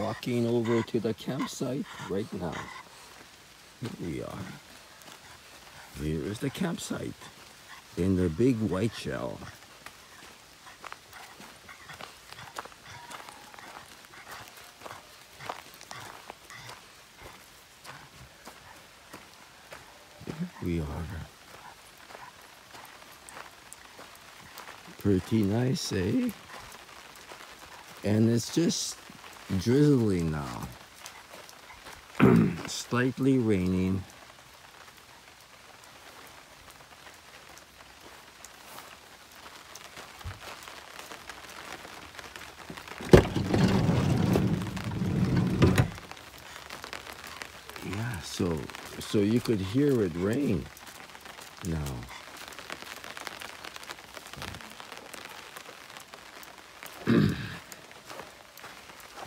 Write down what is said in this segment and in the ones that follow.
Walking over to the campsite right now. Here we are. Here is the campsite in the big Whiteshell. We are. Pretty nice, eh? And it's just drizzling now. Slightly raining. Yeah, so so you could hear it rain now.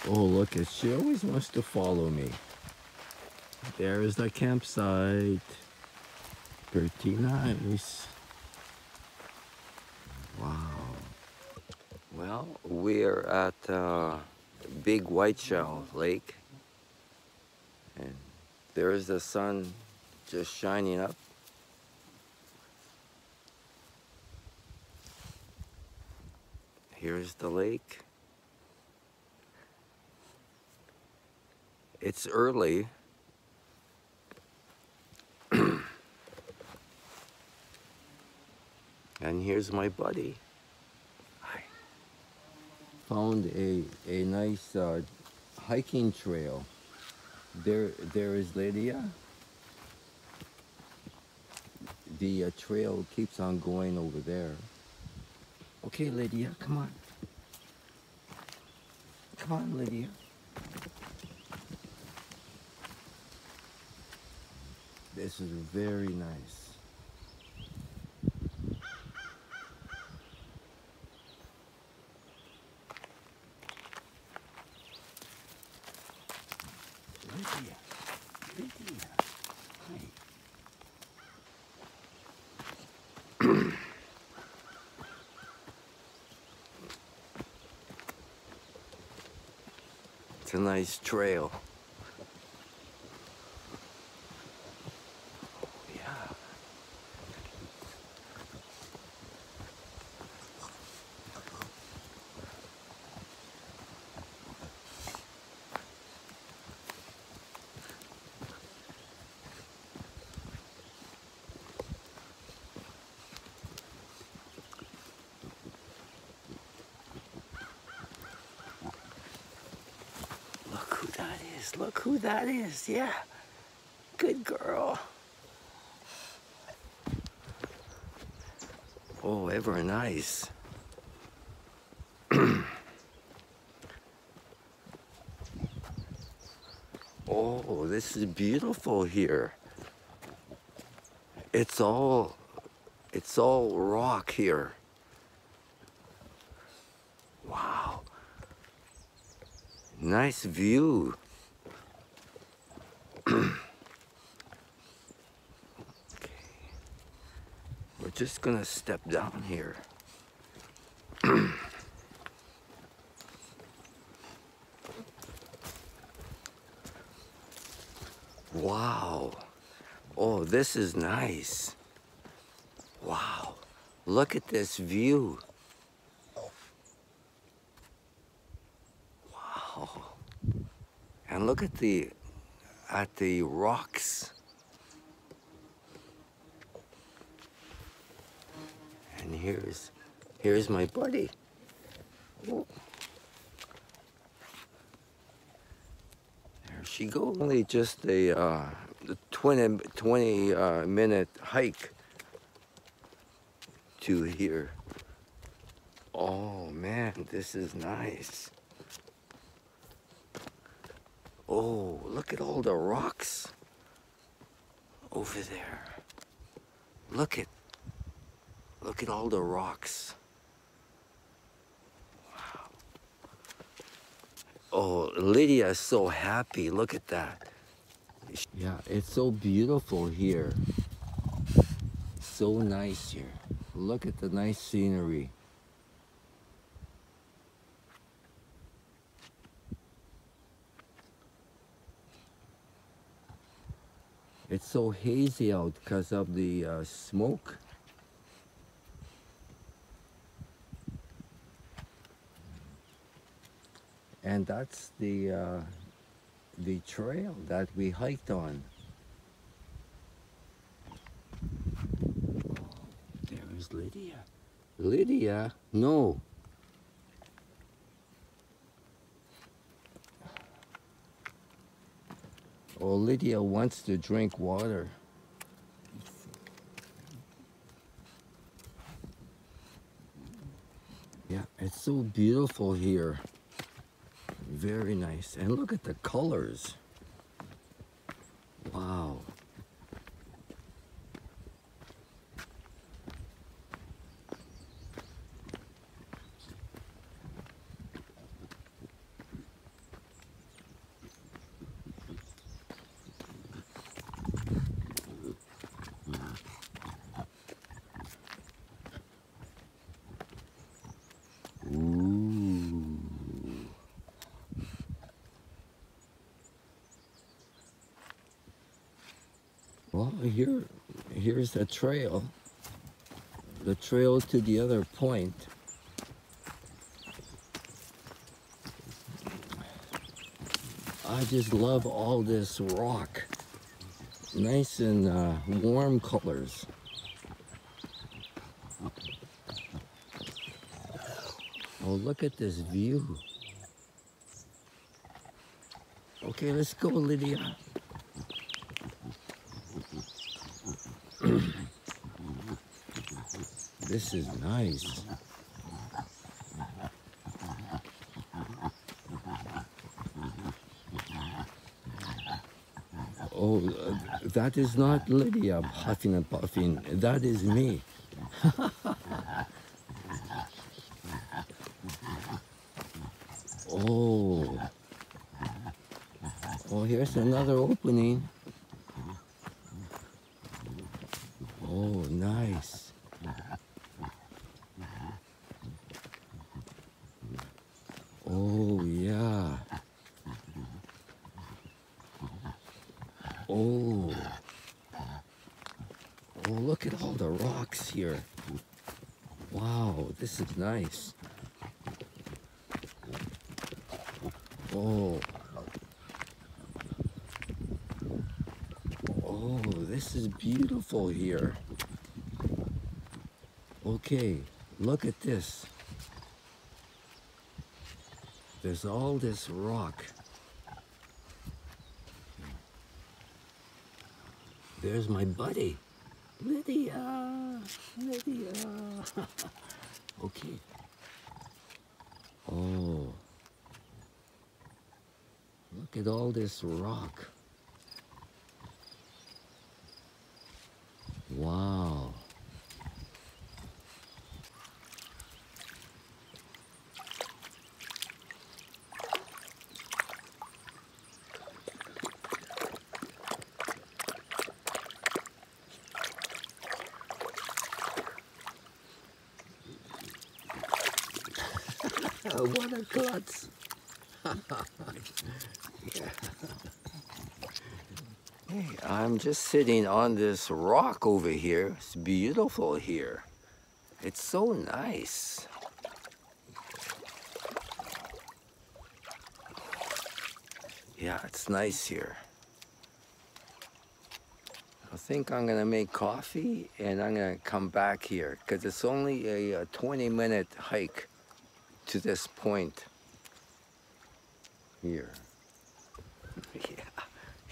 oh, look, it, she always wants to follow me. There is the campsite. Pretty nice. Wow. Well, we're at uh, Big Whiteshell Lake. And there's the sun just shining up. Here's the lake. It's early. and here's my buddy. Hi. Found a, a nice uh, hiking trail. There, there is Lydia. The uh, trail keeps on going over there. Okay, Lydia, come on. Come on, Lydia. This is very nice. It's a nice trail. Yeah. Look who that is. Look who that is. Yeah. Good girl. Oh, ever nice. oh, this is beautiful here. It's all it's all rock here. Wow. Nice view. Okay. We're just gonna step down here. wow. Oh, this is nice. Wow. Look at this view. Wow. And look at the at the rocks. And here's here's my buddy. There she goes. Only just a uh, 20, 20 uh, minute hike to here. Oh man, this is nice. Oh, look at all the rocks over there. Look at look at all the rocks. Wow. Oh, Lydia is so happy. Look at that. Yeah, it's so beautiful here. So nice here. Look at the nice scenery. It's so hazy out because of the uh, smoke. And that's the uh, the trail that we hiked on. There is Lydia. Lydia? No. Oh, Lydia wants to drink water. Yeah, it's so beautiful here. Very nice. And look at the colors. Wow. Ooh. Well, here, here's the trail. The trail to the other point. I just love all this rock. Nice and uh, warm colors. Oh, look at this view. Okay, let's go, Lydia. This is nice. Oh, that is not Lydia huffing and puffing. That is me. Oh. Oh, here's another opening. Oh, nice. Oh, yeah. Oh. Oh, look at all the rocks here. Wow, this is nice. Oh. Oh, this is beautiful here. Okay, look at this. There's all this rock. There's my buddy. Lydia, Lydia. okay. Oh. Look at all this rock. Wow. What a klutz. Hey, I'm just sitting on this rock over here. It's beautiful here. It's so nice. Yeah, it's nice here. I think I'm gonna make coffee and I'm gonna come back here because it's only a, a 20 minute hike to this point here. Yeah,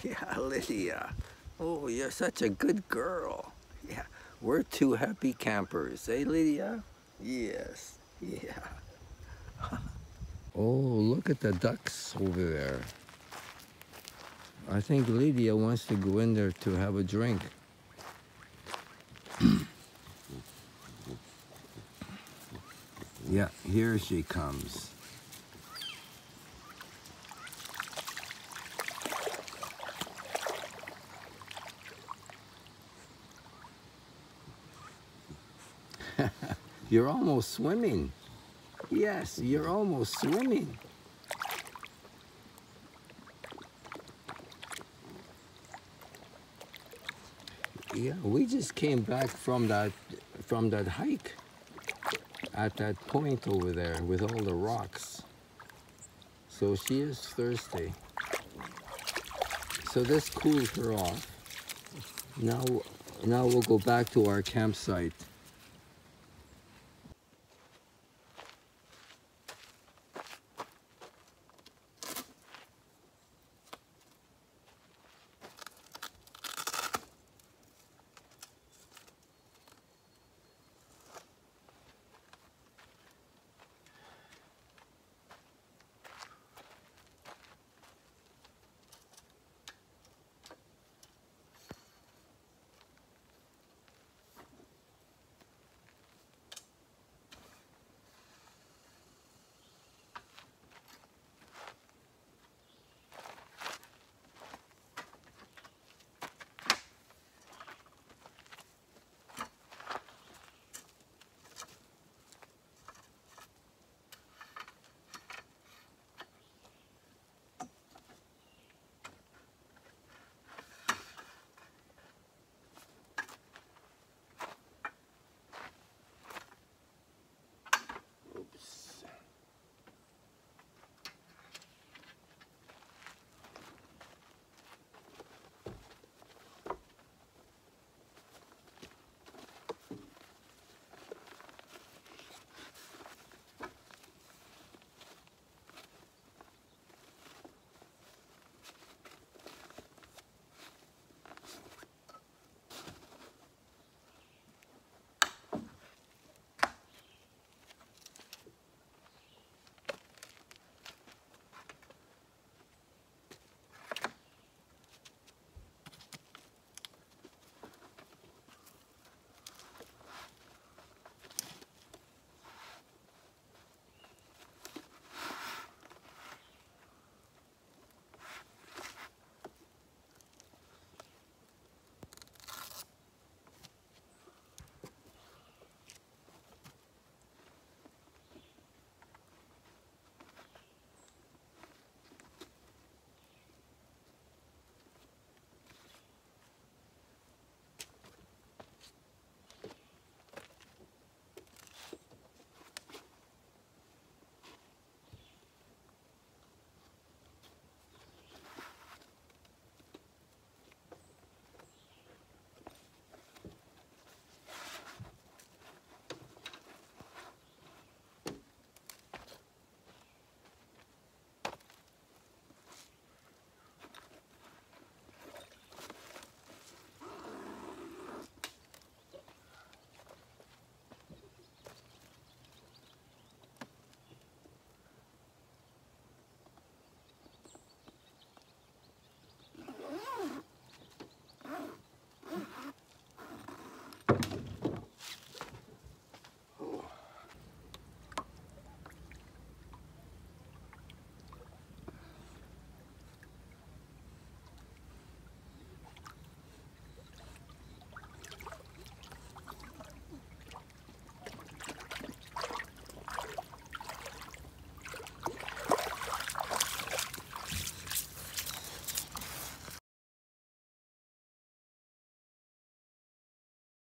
yeah, Lydia. Oh, you're such a good girl. Yeah, we're two happy campers, eh, Lydia? Yes, yeah. oh, look at the ducks over there. I think Lydia wants to go in there to have a drink. yeah, here she comes. you're almost swimming. Yes, you're almost swimming. Yeah, we just came back from that from that hike at that point over there with all the rocks. So she is thirsty. So this cools her off. Now, now we'll go back to our campsite.